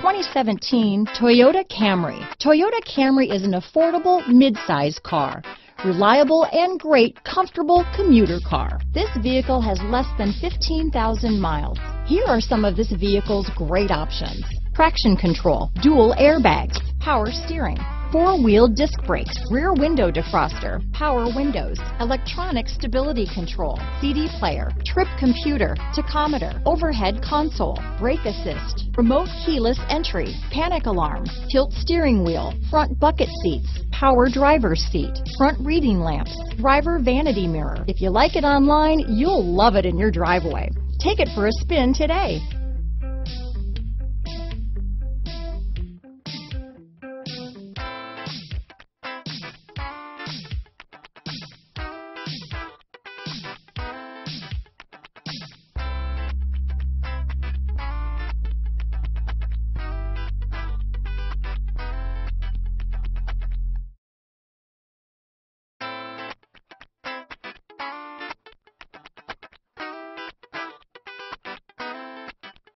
2017 Toyota Camry. Toyota Camry is an affordable mid-size car. Reliable and great comfortable commuter car. This vehicle has less than 15,000 miles. Here are some of this vehicle's great options. Traction control, dual airbags, power steering, four-wheel disc brakes, rear window defroster, power windows, electronic stability control, CD player, trip computer, tachometer, overhead console, brake assist, remote keyless entry, panic alarm, tilt steering wheel, front bucket seats, power driver's seat, front reading lamps, driver vanity mirror. If you like it online, you'll love it in your driveway. Take it for a spin today.